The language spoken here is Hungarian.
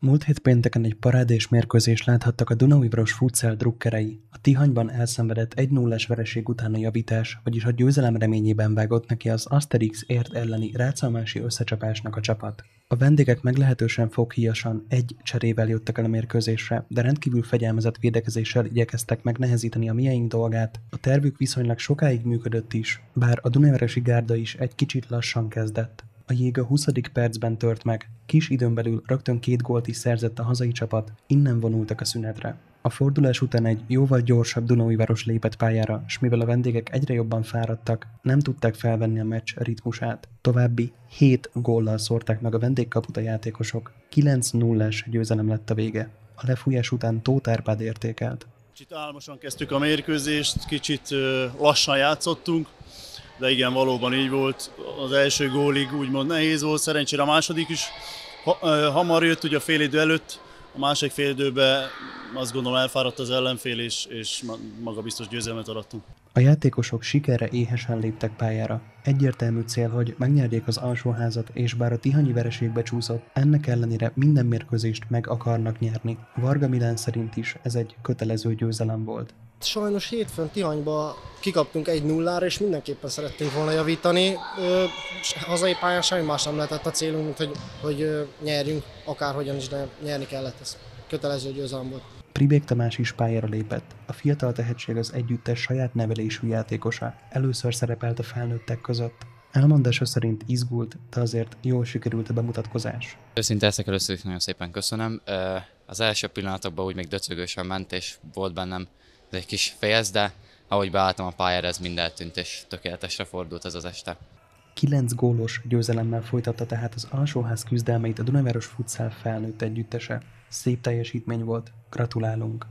Múlt hét pénteken egy parádés mérkőzést láthattak a Dunaújváros futsal drukkerei. A Tihanyban elszenvedett 1 0 vereség után a javítás, vagyis a győzelem reményében vágott neki az Asterix ért elleni rácalmási összecsapásnak a csapat. A vendégek meglehetősen foghíjasan egy cserével jöttek el a mérkőzésre, de rendkívül fegyelmezett védekezéssel igyekeztek megnehezíteni a miénk dolgát. A tervük viszonylag sokáig működött is, bár a Dunaveresi gárda is egy kicsit lassan kezdett. A jég a 20. percben tört meg, kis időn belül rögtön két gólt is szerzett a hazai csapat, innen vonultak a szünetre. A fordulás után egy jóval gyorsabb Dunaújváros lépett pályára, s mivel a vendégek egyre jobban fáradtak, nem tudták felvenni a meccs ritmusát. További 7 góllal szórták meg a vendégkaput a játékosok. 9-0-es győzelem lett a vége. A lefújás után Tóth Árpád értékelt. Kicsit álmosan kezdtük a mérkőzést, kicsit lassan játszottunk, de igen, valóban így volt. Az első gólig úgymond nehéz volt, szerencsére a második is hamar jött, ugye a fél idő előtt, a másik fél időben azt gondolom elfáradt az ellenfél, és, és maga biztos győzelmet arattunk. A játékosok sikerre éhesen léptek pályára. Egyértelmű cél, hogy megnyerjék az alsóházat, és bár a tihanyi vereségbe csúszott, ennek ellenére minden mérkőzést meg akarnak nyerni. Varga Milán szerint is ez egy kötelező győzelem volt. Sajnos hétfőn Tihanyba kikaptunk egy nullára, és mindenképpen szerettünk volna javítani. Ö, hazai pályán semmi más nem lehetett a célunk, mint hogy, hogy nyerjünk, akárhogyan is, de nyerni kellett. Ez kötelező győzelem volt. Pribék Tamás is pályára lépett. A fiatal tehetség az együttes saját nevelésű játékosa. Először szerepelt a felnőttek között. Elmondása szerint izgult, de azért jól sikerült a bemutatkozás. Őszinte ezek először is nagyon szépen köszönöm. Az első pillanatokban úgy még döcögősen ment, és volt bennem egy kis félsz, de ahogy beálltam a pályára, ez mind eltűnt, és tökéletesre fordult ez az este. Kilenc gólos győzelemmel folytatta tehát az alsóház küzdelmeit a Dunaváros Futsal felnőtt együttese. Szép teljesítmény volt, gratulálunk!